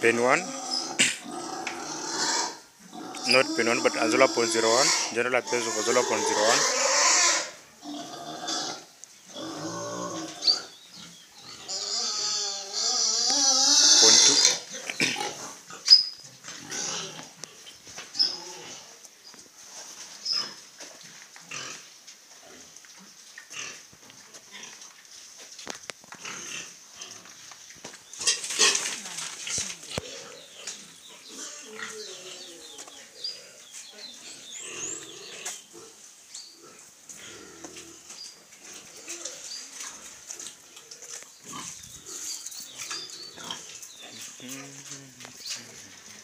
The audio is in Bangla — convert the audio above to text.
pin 1 not pin 1 but Azula 0.01 general appears of Azula 0.01 Mm-hmm.